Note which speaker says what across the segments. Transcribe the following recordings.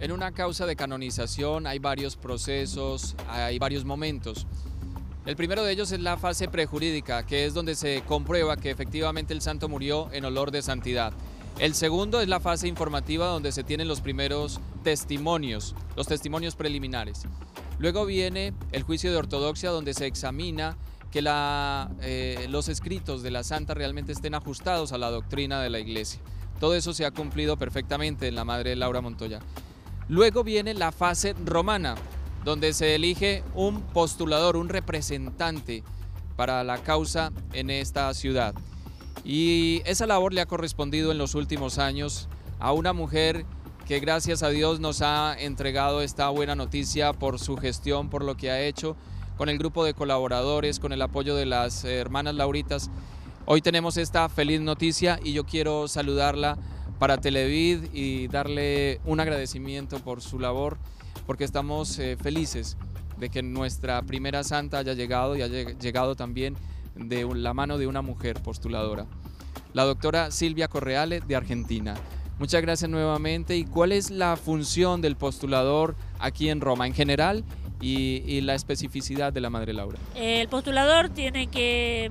Speaker 1: En una causa de canonización hay varios procesos, hay varios momentos. El primero de ellos es la fase prejurídica, que es donde se comprueba que efectivamente el santo murió en olor de santidad. El segundo es la fase informativa donde se tienen los primeros testimonios, los testimonios preliminares. Luego viene el juicio de ortodoxia donde se examina que eh, los escritos de la santa realmente estén ajustados a la doctrina de la iglesia. Todo eso se ha cumplido perfectamente en la Madre Laura Montoya. Luego viene la fase romana, donde se elige un postulador, un representante para la causa en esta ciudad. Y esa labor le ha correspondido en los últimos años a una mujer que gracias a Dios nos ha entregado esta buena noticia por su gestión, por lo que ha hecho con el grupo de colaboradores, con el apoyo de las hermanas Lauritas. Hoy tenemos esta feliz noticia y yo quiero saludarla para Televid y darle un agradecimiento por su labor, porque estamos eh, felices de que nuestra primera santa haya llegado y haya llegado también de la mano de una mujer postuladora, la doctora Silvia Correale de Argentina. Muchas gracias nuevamente. ¿Y cuál es la función del postulador aquí en Roma en general y, la especificidad de la Madre Laura?
Speaker 2: El postulador tiene que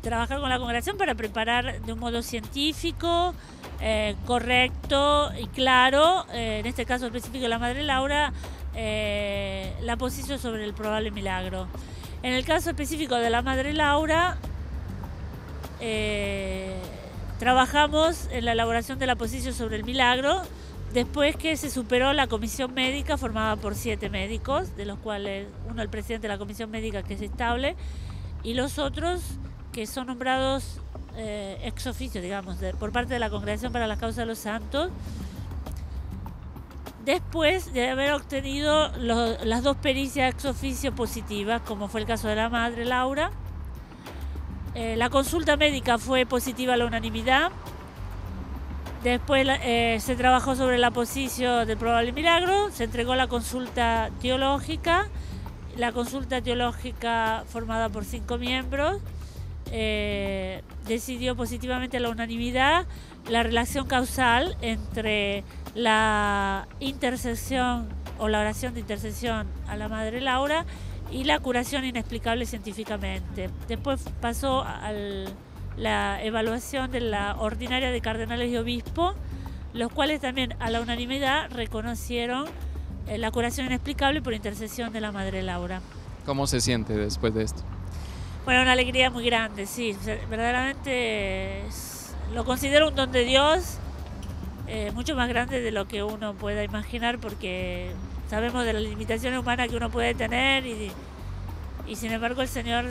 Speaker 2: trabajar con la congregación para preparar de un modo científico, eh, correcto y claro, eh, en este caso específico de la Madre Laura, eh, la posición sobre el probable milagro. En el caso específico de la Madre Laura, trabajamos en la elaboración de la posición sobre el milagro, después que se superó la comisión médica formada por siete médicos, de los cuales uno el presidente de la comisión médica que es estable, y los otros que son nombrados eh, ex oficio, digamos, por parte de la Congregación para la Causa de los Santos, después de haber obtenido las dos pericias ex oficio positivas, como fue el caso de la madre Laura. Eh, la consulta médica fue positiva a la unanimidad. Después eh, se trabajó sobre la posición del probable milagro, se entregó la consulta teológica, la consulta teológica formada por cinco miembros eh, decidió positivamente la unanimidad la relación causal entre la intercesión o la oración de intercesión a la Madre Laura y la curación inexplicable científicamente. Después pasó a la evaluación de la ordinaria de cardenales y obispos, los cuales también a la unanimidad reconocieron eh, la curación inexplicable por intercesión de la Madre Laura.
Speaker 1: ¿Cómo se siente después de esto?
Speaker 2: Bueno, una alegría muy grande, sí. Verdaderamente lo considero un don de Dios, eh, mucho más grande de lo que uno pueda imaginar, porque sabemos de las limitaciones humanas que uno puede tener y, y sin embargo el Señor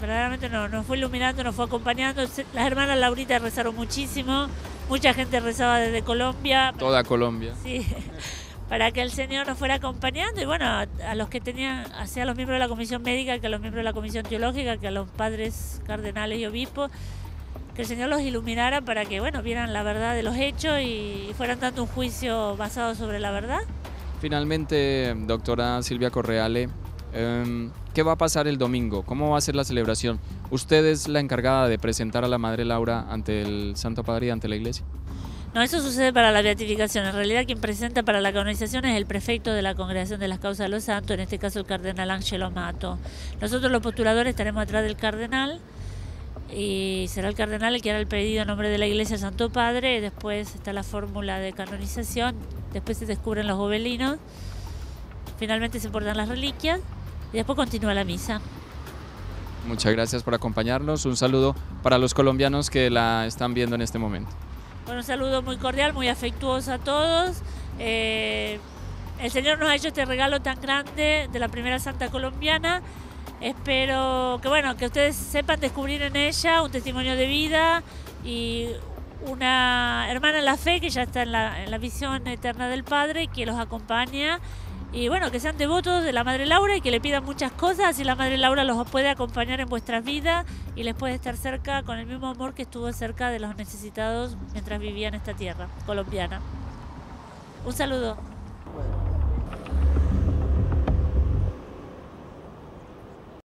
Speaker 2: verdaderamente nos, nos fue iluminando, nos fue acompañando. Las hermanas Laurita rezaron muchísimo, mucha gente rezaba desde Colombia.
Speaker 1: Toda Colombia.
Speaker 2: Sí para que el Señor nos fuera acompañando y bueno, a, los que tenían, hacia los miembros de la comisión médica, que a los miembros de la comisión teológica, que a los padres cardenales y obispos, que el Señor los iluminara para que bueno, vieran la verdad de los hechos y fueran dando un juicio basado sobre la verdad.
Speaker 1: Finalmente, doctora Silvia Correale, em, ¿qué va a pasar el domingo? ¿Cómo va a ser la celebración? ¿Usted es la encargada de presentar a la Madre Laura ante el Santo Padre y ante la Iglesia?
Speaker 2: No, eso sucede para la beatificación. En realidad quien presenta para la canonización es el prefecto de la Congregación de las Causas de los Santos, en este caso el cardenal Ángelo Mato. Nosotros los postuladores estaremos atrás del cardenal y será el cardenal el que hará el pedido en nombre de la Iglesia Santo Padre, después está la fórmula de canonización, después se descubren los gobelinos, finalmente se portan las reliquias y después continúa la misa.
Speaker 1: Muchas gracias por acompañarnos. Un saludo para los colombianos que la están viendo en este momento.
Speaker 2: Bueno, un saludo muy cordial, muy afectuoso a todos. Eh, el Señor nos ha hecho este regalo tan grande de la primera santa colombiana. Espero que bueno, que ustedes sepan descubrir en ella un testimonio de vida y una hermana en la fe que ya está en la, en la visión eterna del Padre, que los acompaña y bueno, que sean devotos de la Madre Laura y que le pidan muchas cosas y la Madre Laura los puede acompañar en vuestras vidas y les puede estar cerca con el mismo amor que estuvo cerca de los necesitados mientras vivían esta tierra colombiana. Un saludo.